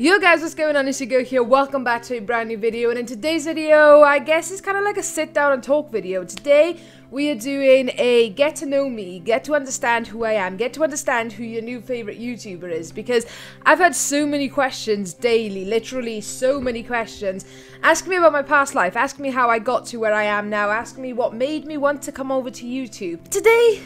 Yo guys, what's going on? It's your girl here. Welcome back to a brand new video. And in today's video, I guess it's kind of like a sit down and talk video. Today, we are doing a get to know me, get to understand who I am, get to understand who your new favorite YouTuber is. Because I've had so many questions daily, literally so many questions. Ask me about my past life, ask me how I got to where I am now, ask me what made me want to come over to YouTube. Today,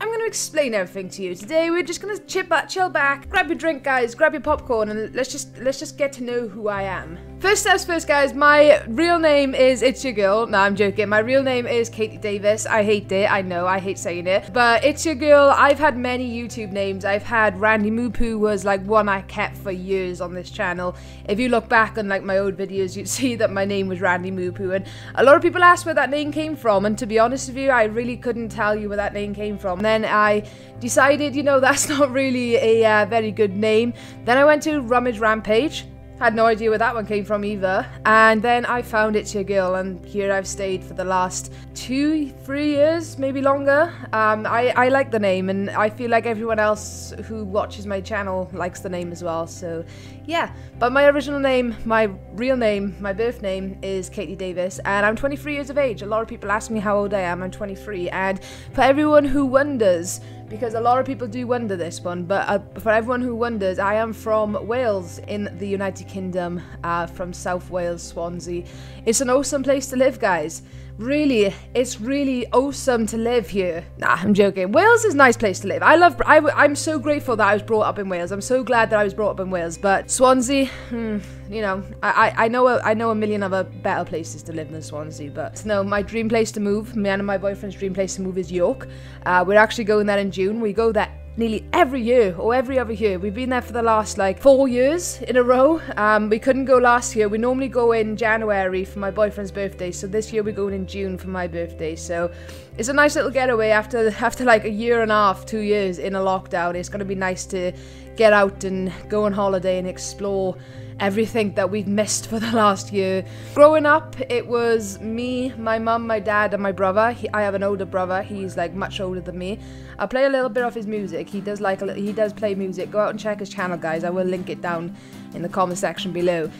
I'm going to explain everything to you. Today we're just going to chip back, chill back, grab your drink, guys, grab your popcorn, and let's just let's just get to know who I am. First steps first, guys. My real name is It's Your Girl. No, I'm joking. My real name is Katie Davies. I hate it. I know. I hate saying it. But It's Your Girl. I've had many YouTube names. I've had Randy Moopoo was like one I kept for years on this channel. If you look back on like my old videos, you'd see that my name was Randy Moopoo, and a lot of people ask where that name came from. And to be honest with you, I really couldn't tell you where that name came from. Then I decided, you know, that's not really a uh, very good name. Then I went to Rummage Rampage had no idea where that one came from either. And then I found It's Your Girl, and here I've stayed for the last two, three years, maybe longer. Um, I, I like the name, and I feel like everyone else who watches my channel likes the name as well. So, yeah. But my original name, my real name, my birth name is Katie Davies, and I'm 23 years of age. A lot of people ask me how old I am. I'm 23. And for everyone who wonders, because a lot of people do wonder this one, but uh, for everyone who wonders, I am from Wales in the United Kingdom, uh, from South Wales, Swansea. It's an awesome place to live, guys. Really, it's really awesome to live here. Nah, I'm joking. Wales is a nice place to live. I love. I, I'm so grateful that I was brought up in Wales. I'm so glad that I was brought up in Wales. But Swansea, hmm, you know, I, I know a, I know a million other better places to live than Swansea. But no, my dream place to move, me and my boyfriend's dream place to move is York. Uh, we're actually going there in June. We go there nearly every year or every other year. We've been there for the last like four years in a row. Um, we couldn't go last year. We normally go in January for my boyfriend's birthday. So this year we're going in June for my birthday. So it's a nice little getaway after after like a year and a half, two years in a lockdown. It's gonna be nice to get out and go on holiday and explore everything that we've missed for the last year. Growing up, it was me, my mum, my dad, and my brother. He, I have an older brother. He's like much older than me. I play a little bit of his music. He does like a, he does play music. Go out and check his channel, guys. I will link it down in the comment section below.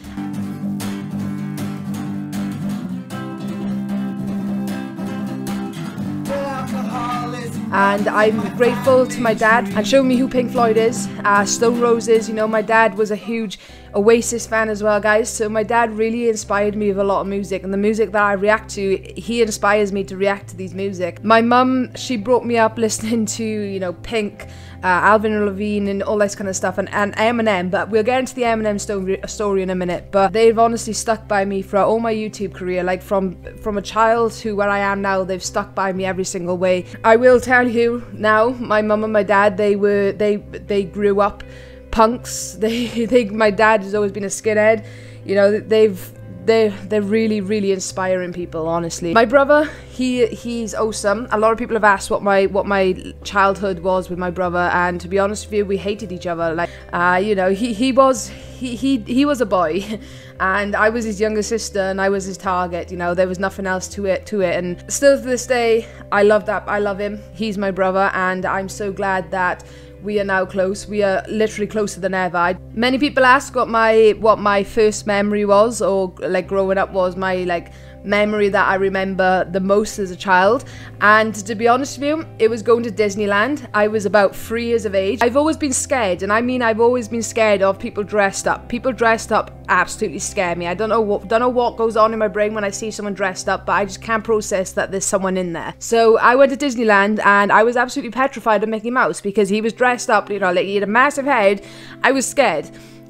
And I'm grateful to my dad and showing me who Pink Floyd is. Uh, Stone Roses, you know, my dad was a huge Oasis fan as well, guys. So my dad really inspired me with a lot of music, and the music that I react to, he inspires me to react to these music. My mum, she brought me up listening to, you know, Pink uh, Avril Lavigne and all this kind of stuff, and, and Eminem. But we'll get into the Eminem sto- story in a minute. But they've honestly stuck by me throughout all my YouTube career. Like from from a child to where I am now, they've stuck by me every single way. I will tell you now, my mum and my dad, they were they they grew up punks. They they my dad has always been a skinhead. You know they've they're they're really really inspiring people honestly. My brother he he's awesome. A lot of people have asked what my what my childhood was with my brother and to be honest with you we hated each other. Like uh you know he he was he he, he was a boy and I was his younger sister and I was his target you know there was nothing else to it to it. And still to this day I love that I love him. He's my brother and I'm so glad that we are now close. We are literally closer than ever. Many people ask what my what my first memory was, or like growing up was my like memory that I remember the most as a child. And to be honest with you, it was going to Disneyland. I was about three years of age. I've always been scared, and I mean I've always been scared of people dressed up. People dressed up absolutely scare me. I don't know what don't know what goes on in my brain when I see someone dressed up, but I just can't process that there's someone in there. So I went to Disneyland and I was absolutely petrified of Mickey Mouse because he was dressed up, you know, like he had a massive head. I was scared.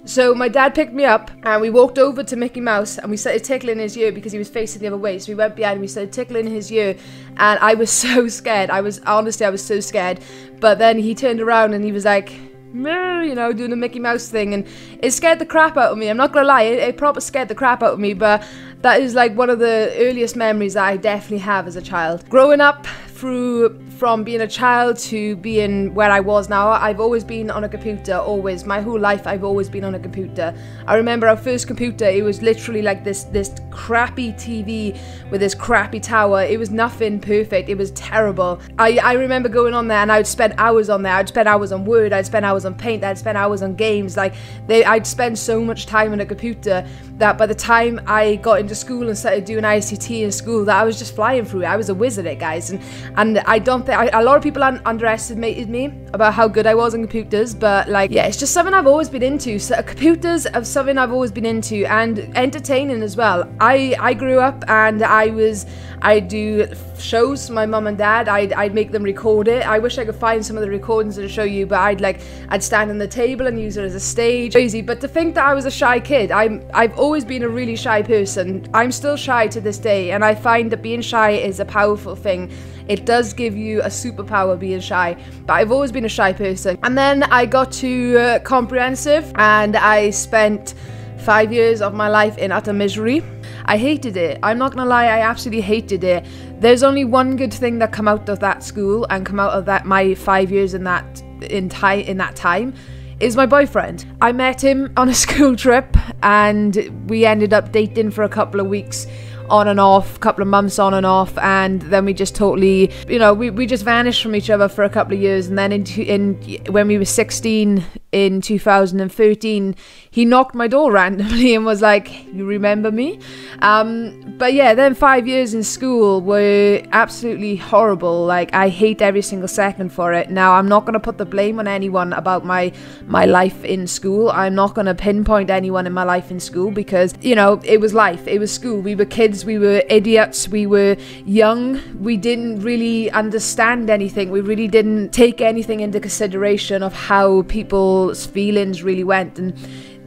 So my dad picked me up and we walked over to Mickey Mouse and we started tickling his ear because he was facing the other way. So we went behind and we started tickling his ear and I was so scared. I was honestly I was so scared. But then he turned around and he was like you know, doing the Mickey Mouse thing, and it scared the crap out of me. I'm not gonna lie, it, it probably scared the crap out of me, but that is like one of the earliest memories that I definitely have as a child. Growing up through from being a child to being where I was now, I've always been on a computer, always. My whole life, I've always been on a computer. I remember our first computer, it was literally like this, this crappy TV with this crappy tower. It was nothing perfect, it was terrible. I, I remember going on there and I would spend hours on there. I'd spend hours on Word, I'd spend hours on Paint, I'd spend hours on games. Like, they, I'd spend so much time on a computer that by the time I got into school and started doing ICT in school, that I was just flying through it. I was a wizard at guys, and and I don't think I, a lot of people un- underestimated me about how good I was in computers. But like, yeah, it's just something I've always been into. So computers are something I've always been into, and entertaining as well. I I grew up and I was I do shows for my mum and dad. I'd, I'd make them record it. I wish I could find some of the recordings to show you, but I'd like I'd stand on the table and use it as a stage. Crazy, but to think that I was a shy kid, I'm I've always been a really shy person. I'm still shy to this day, and I find that being shy is a powerful thing. It does give you a superpower being shy, but I've always been a shy person. And then I got to uh, comprehensive, and I spent five years of my life in utter misery. I hated it. I'm not gonna lie, I absolutely hated it. There's only one good thing that come out of that school and come out of that my five years in that in time in that time is my boyfriend. I met him on a school trip and we ended up dating for a couple of weeks on and off, couple of months on and off, and then we just totally, you know, we, we just vanished from each other for a couple of years. And then in, in when we were 16 in 2013, he knocked my door randomly and was like, "You remember me?" Um, but yeah, then five years in school were absolutely horrible. Like I hate every single second for it. Now I'm not gonna put the blame on anyone about my my life in school. I'm not gonna pinpoint anyone in my life in school because you know it was life. It was school. We were kids. We were idiots. We were young. We didn't really understand anything. We really didn't take anything into consideration of how people's feelings really went and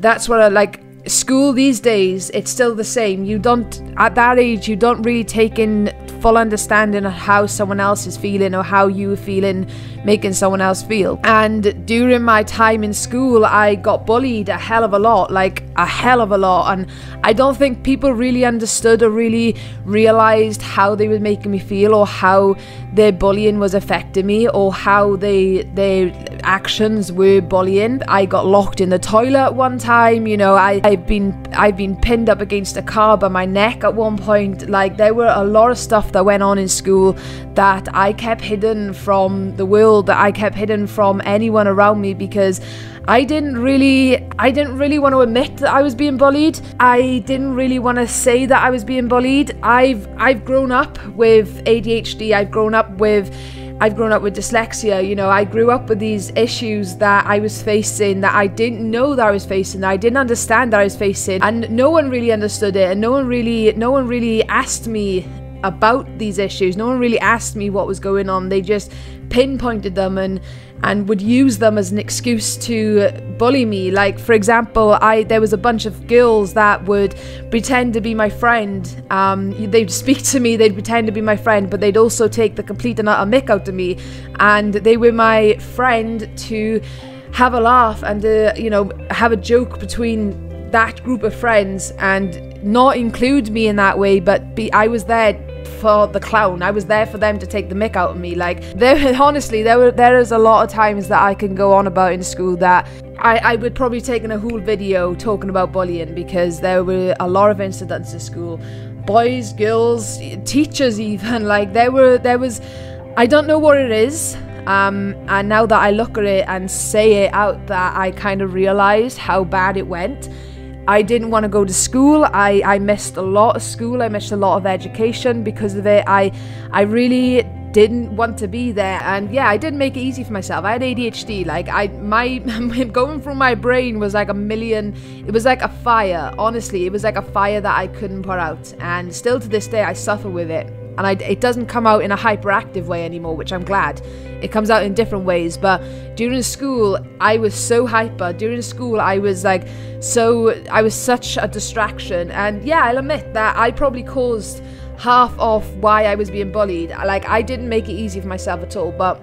that's what I like school these days it's still the same you don't at that age you don't really take in full understanding of how someone else is feeling or how you are feeling making someone else feel. And during my time in school i got bullied a hell of a lot like a hell of a lot. And i don't think people really understood or really realized how they were making me feel or how their bullying was affecting me or how they their actions were bullying. I got locked in the toilet one time you know. I i've been i've been pinned up against a car by my neck at one point. Like there were a lot of stuff that went on in school that I kept hidden from the world, that I kept hidden from anyone around me because I didn't really I didn't really want to admit that I was being bullied. I didn't really want to say that I was being bullied. I've I've grown up with ADHD. I've grown up with I've grown up with dyslexia, you know, I grew up with these issues that I was facing that I didn't know that I was facing, that I didn't understand that I was facing, and no one really understood it, and no one really no one really asked me about these issues. No one really asked me what was going on. They just pinpointed them and and would use them as an excuse to bully me. Like for example, I there was a bunch of girls that would pretend to be my friend. Um, they'd speak to me, they'd pretend to be my friend, but they'd also take the complete and utter mick out of me. And they were my friend to have a laugh and uh, you know have a joke between that group of friends and not include me in that way, but be I was there for the clown. I was there for them to take the mick out of me. Like there, honestly, there were there is a lot of times that I can go on about in school that I, I would probably taken a whole video talking about bullying because there were a lot of incidents in school, boys, girls, teachers, even like there were there was. I don't know what it is. Um, and now that I look at it and say it out, that I kind of realized how bad it went. I didn't want to go to school. I, I missed a lot of school. I missed a lot of education because of it. I I really didn't want to be there and yeah i didn't make it easy for myself i had adhd like i my going through my brain was like a million it was like a fire honestly it was like a fire that i couldn't put out and still to this day i suffer with it and I, it doesn't come out in a hyperactive way anymore, which I'm glad. It comes out in different ways, but during school, I was so hyper. During school, I was like, so, I was such a distraction. And yeah, I'll admit that I probably caused half of why I was being bullied. Like, I didn't make it easy for myself at all, but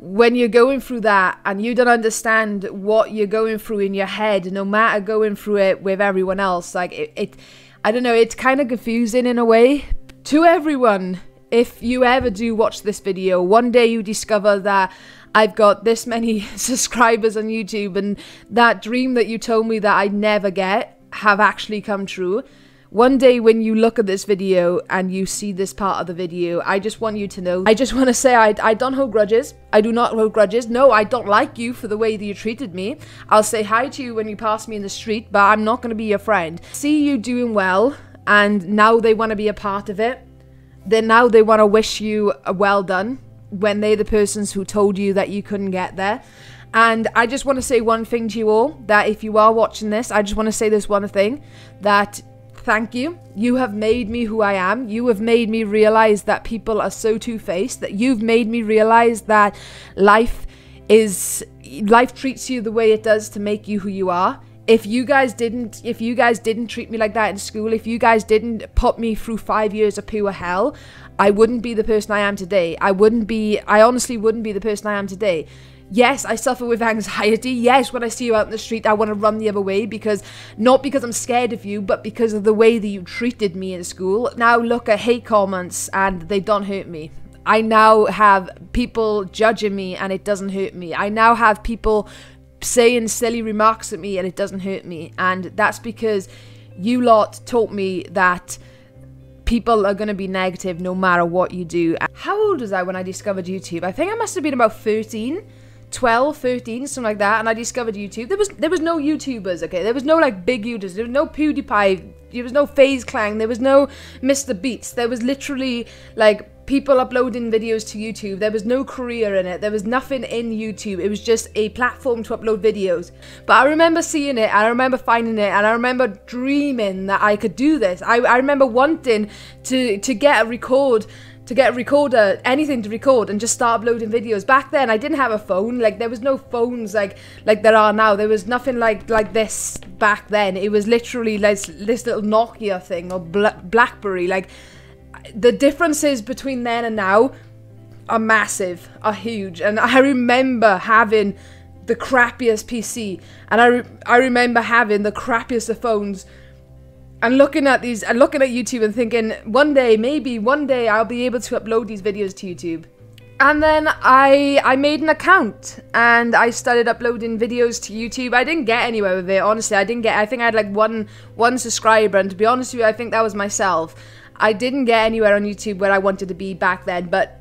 when you're going through that and you don't understand what you're going through in your head, no matter going through it with everyone else, like it, it I don't know, it's kind of confusing in a way to everyone if you ever do watch this video, one day you discover that I've got this many subscribers on YouTube and that dream that you told me that I'd never get have actually come true. One day when you look at this video and you see this part of the video, I just want you to know, I just want to say I, I don't hold grudges. I do not hold grudges. No, I don't like you for the way that you treated me. I'll say hi to you when you pass me in the street, but I'm not going to be your friend. See you doing well and now they want to be a part of it. Then now they want to wish you a well done when they're the persons who told you that you couldn't get there. And I just want to say one thing to you all that if you are watching this, I just want to say this one thing that Thank you. You have made me who I am. You have made me realize that people are so two-faced, that you've made me realize that life is life treats you the way it does to make you who you are. If you guys didn't if you guys didn't treat me like that in school, if you guys didn't put me through 5 years of pure hell, I wouldn't be the person I am today. I wouldn't be I honestly wouldn't be the person I am today. Yes, I suffer with anxiety. Yes, when I see you out in the street, I want to run the other way because not because I'm scared of you, but because of the way that you treated me in school. Now look at hate comments and they don't hurt me. I now have people judging me and it doesn't hurt me. I now have people saying silly remarks at me and it doesn't hurt me. And that's because you lot taught me that people are going to be negative no matter what you do. How old was I when I discovered YouTube? I think I must have been about 13. 12, 13, something like that, and I discovered YouTube. There was there was no YouTubers, okay? There was no like big YouTubers. There was no PewDiePie. There was no FaZe Clan. There was no Mr. Beast. There was literally like people uploading videos to YouTube. There was no career in it. There was nothing in YouTube. It was just a platform to upload videos. But I remember seeing it, I remember finding it, and I remember dreaming that I could do this. I, I remember wanting to to get a record to get a recorder, anything to record, and just start uploading videos. Back then, I didn't have a phone. Like there was no phones like like there are now. There was nothing like like this back then. It was literally like this little Nokia thing or BlackBerry. Like the differences between then and now are massive, are huge. And I remember having the crappiest PC, and I re I remember having the crappiest of phones and looking at these and looking at YouTube and thinking one day maybe one day I'll be able to upload these videos to YouTube. And then I I made an account and I started uploading videos to YouTube. I didn't get anywhere with it, honestly. I didn't get I think I had like one one subscriber and to be honest with you, I think that was myself. I didn't get anywhere on YouTube where I wanted to be back then, but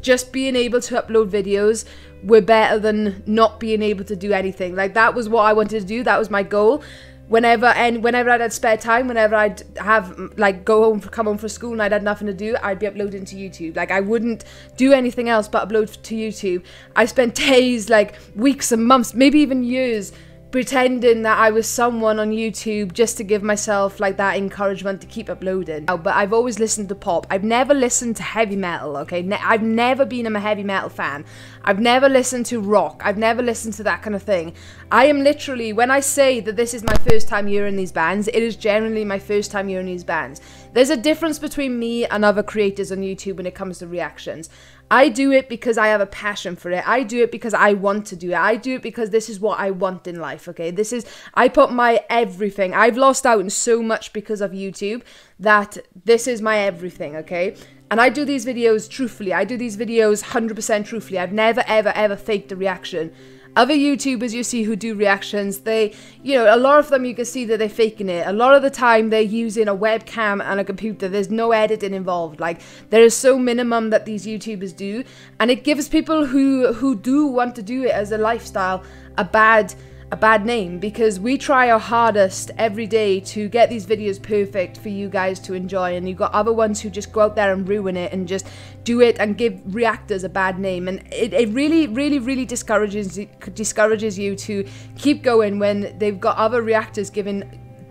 just being able to upload videos were better than not being able to do anything. Like that was what I wanted to do. That was my goal whenever and whenever I'd had spare time, whenever I'd have like go home come home from school and I'd had nothing to do, I'd be uploading to YouTube. Like I wouldn't do anything else but upload to YouTube. I spent days, like weeks and months, maybe even years pretending that I was someone on YouTube just to give myself like that encouragement to keep uploading. But I've always listened to pop. I've never listened to heavy metal, okay? Ne I've never been a heavy metal fan. I've never listened to rock. I've never listened to that kind of thing. I am literally, when I say that this is my first time hearing these bands, it is generally my first time hearing these bands. There's a difference between me and other creators on YouTube when it comes to reactions. I do it because I have a passion for it. I do it because I want to do it. I do it because this is what I want in life, okay? This is, I put my everything. I've lost out in so much because of YouTube that this is my everything, okay? And I do these videos truthfully. I do these videos 100% truthfully. I've never, ever, ever faked a reaction other YouTubers you see who do reactions, they, you know, a lot of them you can see that they're faking it. A lot of the time they're using a webcam and a computer. There's no editing involved. Like there is so minimum that these YouTubers do, and it gives people who who do want to do it as a lifestyle a bad a bad name because we try our hardest every day to get these videos perfect for you guys to enjoy. And you've got other ones who just go out there and ruin it and just do it and give reactors a bad name. And it, it really really really discourages discourages you to keep going when they've got other reactors giving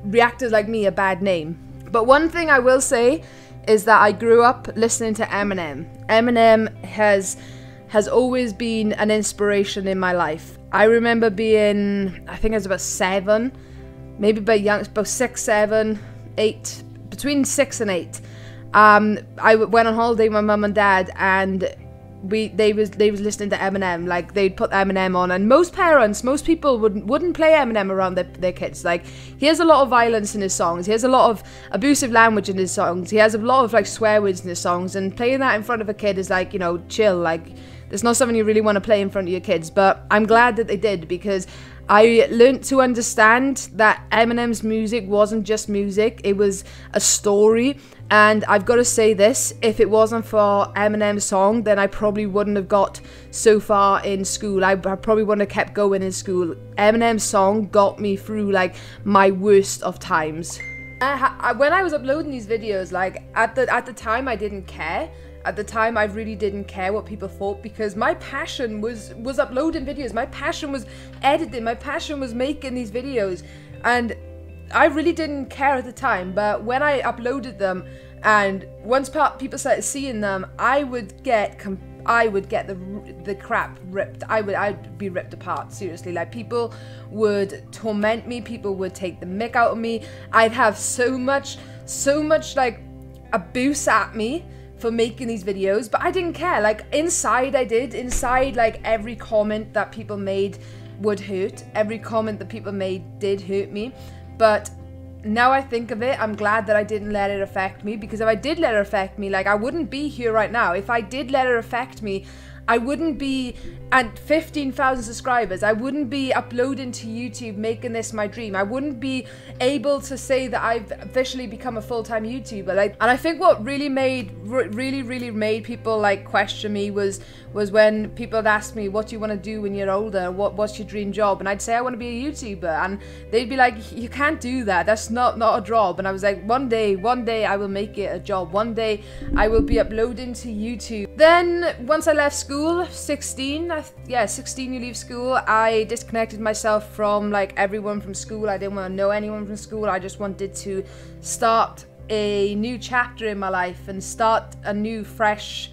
reactors like me a bad name. But one thing I will say is that I grew up listening to Eminem. Eminem has has always been an inspiration in my life I remember being, I think I was about seven, maybe about young, about six, seven, eight, between six and eight. Um, I went on holiday with my mum and dad, and we they was they was listening to Eminem. Like they'd put Eminem on, and most parents, most people wouldn't wouldn't play Eminem around their, their kids. Like he has a lot of violence in his songs. He has a lot of abusive language in his songs. He has a lot of like swear words in his songs, and playing that in front of a kid is like you know chill. Like it's not something you really want to play in front of your kids. But I'm glad that they did because I learned to understand that Eminem's music wasn't just music, it was a story. And I've got to say this if it wasn't for Eminem's song, then I probably wouldn't have got so far in school. I, probably wouldn't have kept going in school. Eminem's song got me through like my worst of times. I, when I was uploading these videos, like at the at the time, I didn't care at the time I really didn't care what people thought because my passion was was uploading videos. My passion was editing. My passion was making these videos. And I really didn't care at the time but when I uploaded them and once people started seeing them I would get I would get the the crap ripped. I would I'd be ripped apart seriously. Like people would torment me. People would take the mick out of me. I'd have so much so much like abuse at me for making these videos, but I didn't care. Like inside I did. Inside like every comment that people made would hurt. Every comment that people made did hurt me. But now I think of it, I'm glad that I didn't let it affect me because if I did let it affect me, like I wouldn't be here right now. If I did let it affect me, I wouldn't be at 15,000 subscribers. I wouldn't be uploading to YouTube making this my dream. I wouldn't be able to say that I've officially become a full-time YouTuber. Like and I think what really made really really made people like question me was was when people had asked me what do you want to do when you're older? What what's your dream job? And I'd say I want to be a YouTuber and they'd be like you can't do that. That's not not a job. And I was like one day one day I will make it a job. One day I will be uploading to YouTube. Then once I left school school, 16, I, yeah, 16 you leave school, I disconnected myself from like everyone from school. I didn't want to know anyone from school. I just wanted to start a new chapter in my life and start a new fresh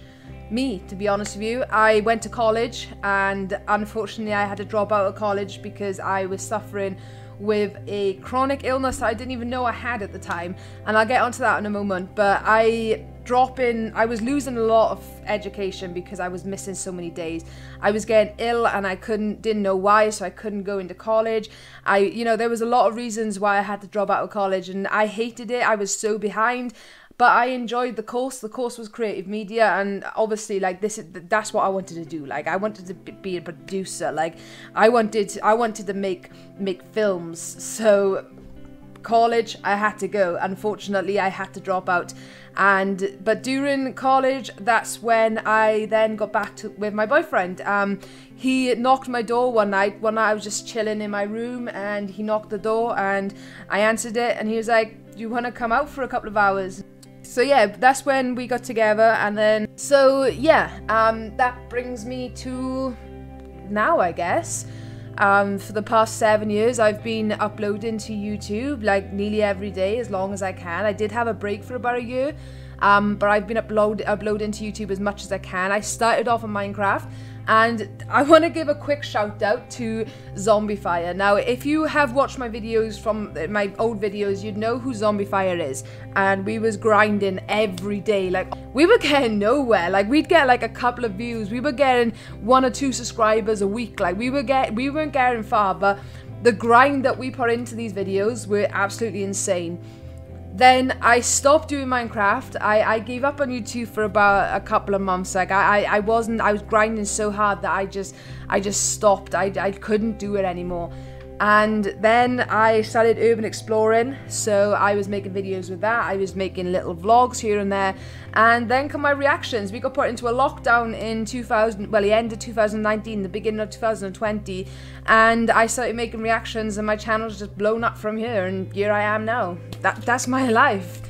me to be honest with you i went to college and unfortunately i had to drop out of college because i was suffering with a chronic illness that I didn't even know I had at the time and I'll get onto that in a moment but I dropping I was losing a lot of education because I was missing so many days I was getting ill and I couldn't didn't know why so I couldn't go into college I you know there was a lot of reasons why I had to drop out of college and I hated it I was so behind but I enjoyed the course. The course was creative media, and obviously, like this, is that's what I wanted to do. Like I wanted to be a producer. Like I wanted, I wanted to make make films. So college, I had to go. Unfortunately, I had to drop out. And but during college, that's when I then got back to with my boyfriend. Um, he knocked my door one night. One night I was just chilling in my room, and he knocked the door, and I answered it, and he was like, "Do you want to come out for a couple of hours?" so yeah, that's when we got together, and then so yeah, um, that brings me to now, I guess. Um, for the past seven years, I've been uploading to YouTube like nearly every day as long as I can. I did have a break for about a year, um, but I've been upload uploading to YouTube as much as I can. I started off on Minecraft and I want to give a quick shout out to Zombifier. Now, if you have watched my videos from my old videos, you'd know who Zombifier is. And we was grinding every day. Like, we were getting nowhere. Like, we'd get like a couple of views. We were getting one or two subscribers a week. Like, we were get we weren't getting far, but the grind that we put into these videos were absolutely insane. Then I stopped doing Minecraft. I, I gave up on YouTube for about a couple of months. Like I, I, I wasn't I was grinding so hard that I just I just stopped. I, I couldn't do it anymore. And then I started urban exploring, so I was making videos with that. I was making little vlogs here and there, and then come my reactions. We got put into a lockdown in 2000, well, the end of 2019, the beginning of 2020, and I started making reactions, and my channel's just blown up from here, and here I am now. That that's my life.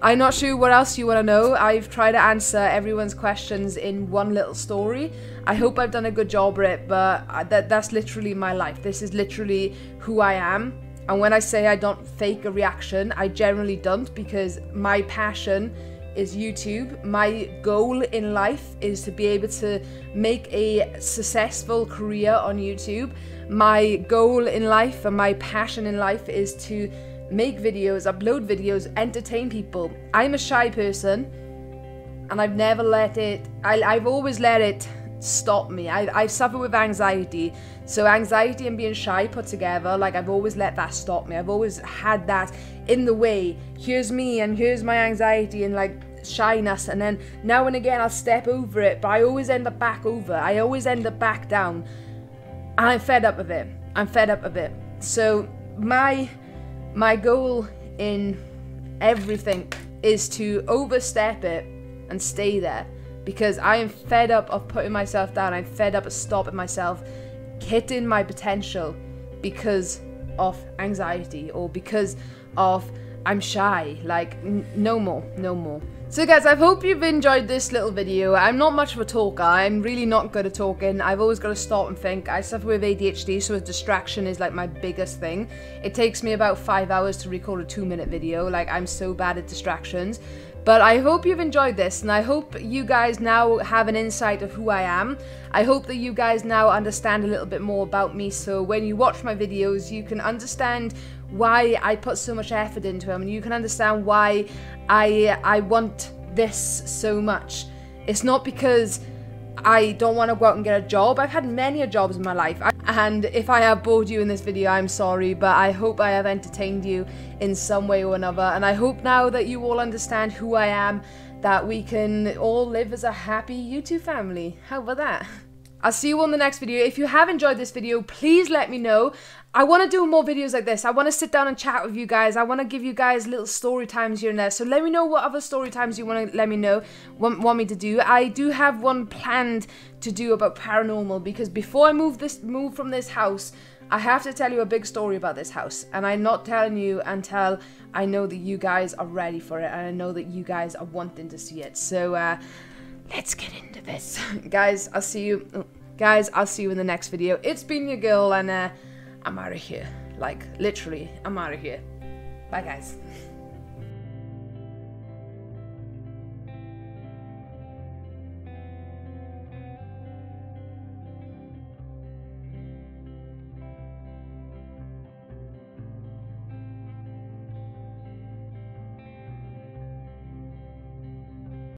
I'm not sure what else you want to know. I've tried to answer everyone's questions in one little story. I hope I've done a good job at it, but that, that's literally my life. This is literally who I am. And when I say I don't fake a reaction, I generally don't because my passion is YouTube. My goal in life is to be able to make a successful career on YouTube. My goal in life and my passion in life is to make videos, upload videos, entertain people. I'm a shy person. and I've never let it. I, I've always let it stop me. I, I suffer with anxiety, so anxiety and being shy put together, like I've always let that stop me. I've always had that in the way. Here's me, and here's my anxiety, and like shyness, and then now and again I'll step over it, but I always end up back over. I always end up back down, and I'm fed up of it. I'm fed up of it. So my my goal in everything is to overstep it and stay there because I am fed up of putting myself down. I'm fed up of stopping myself hitting my potential because of anxiety or because of I'm shy. Like, no more, no more. So guys, I hope you've enjoyed this little video. I'm not much of a talker. I'm really not good at talking. I've always got to stop and think. I suffer with ADHD, so a distraction is like my biggest thing. It takes me about five hours to record a two minute video. Like, I'm so bad at distractions. But I hope you've enjoyed this, and I hope you guys now have an insight of who I am. I hope that you guys now understand a little bit more about me, so when you watch my videos, you can understand why I put so much effort into them, and you can understand why I I want this so much. It's not because I don't want to go out and get a job. I've had many jobs in my life. And if I have bored you in this video, I'm sorry, but I hope I have entertained you in some way or another. And I hope now that you all understand who I am, that we can all live as a happy YouTube family. How about that? I'll see you on the next video. If you have enjoyed this video, please let me know. I want to do more videos like this. I want to sit down and chat with you guys. I want to give you guys little story times here and there. So let me know what other story times you want to let me know, want, want me to do. I do have one planned to do about paranormal because before I move this move from this house, I have to tell you a big story about this house. And I'm not telling you until I know that you guys are ready for it and I know that you guys are wanting to see it. So uh, let's get into this. guys, I'll see you. Guys, I'll see you in the next video. It's been your girl and uh, I'm out of here. Like, literally, I'm out of here. Bye, guys.